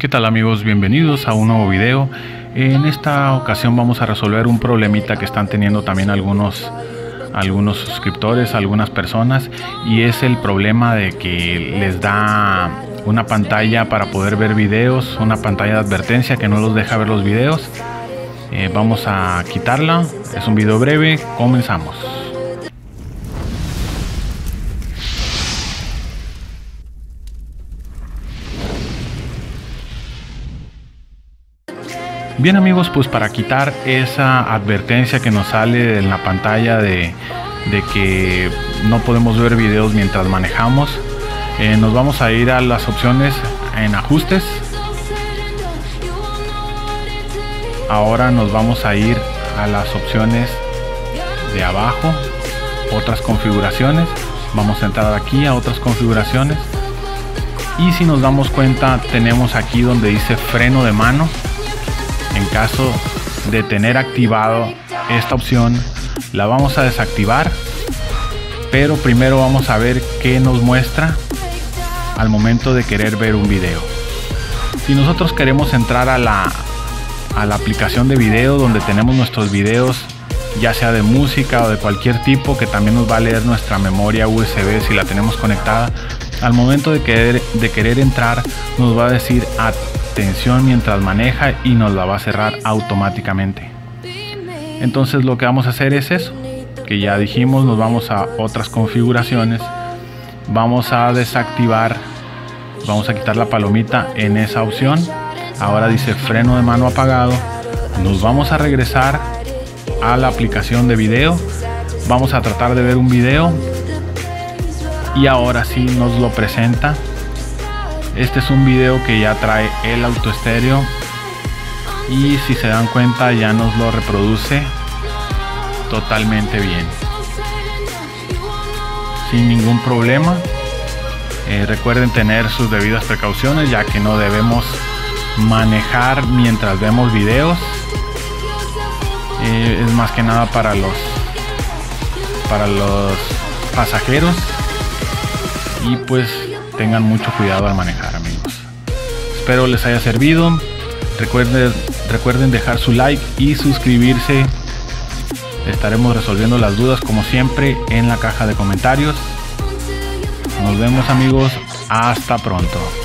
¿Qué tal amigos? Bienvenidos a un nuevo video. En esta ocasión vamos a resolver un problemita que están teniendo también algunos algunos suscriptores, algunas personas y es el problema de que les da una pantalla para poder ver videos, una pantalla de advertencia que no los deja ver los videos. Eh, vamos a quitarla, es un video breve, comenzamos. Bien amigos, pues para quitar esa advertencia que nos sale en la pantalla de, que no podemos ver videos mientras manejamos, eh, nos vamos a ir a las opciones en ajustes. Ahora nos vamos a ir a las opciones de abajo, otras configuraciones. Vamos a entrar aquí a otras configuraciones. Y si nos damos cuenta, tenemos aquí donde dice freno de mano en caso de tener activado esta opción la vamos a desactivar pero primero vamos a ver qué nos muestra al momento de querer ver un video. Si nosotros queremos entrar a la a la aplicación de video donde tenemos nuestros videos ya sea de música o de cualquier tipo que también nos va a leer nuestra memoria USB si la tenemos conectada al momento de querer, de querer entrar nos va a decir mientras maneja y nos la va a cerrar automáticamente. Entonces lo que vamos a hacer es eso, que ya dijimos, nos vamos a otras configuraciones, vamos a desactivar, vamos a quitar la palomita en esa opción, ahora dice freno de mano apagado, nos vamos a regresar a la aplicación de video, vamos a tratar de ver un video y ahora sí nos lo presenta este es un video que ya trae el auto estéreo y si se dan cuenta ya nos lo reproduce totalmente bien. Sin ningún problema. Eh, recuerden tener sus debidas precauciones ya que no debemos manejar mientras vemos videos. Eh, es más que nada para los para los pasajeros. Y pues tengan mucho cuidado al manejar amigos. Espero les haya servido. Recuerden, recuerden dejar su like y suscribirse. Estaremos resolviendo las dudas como siempre en la caja de comentarios. Nos vemos amigos. Hasta pronto.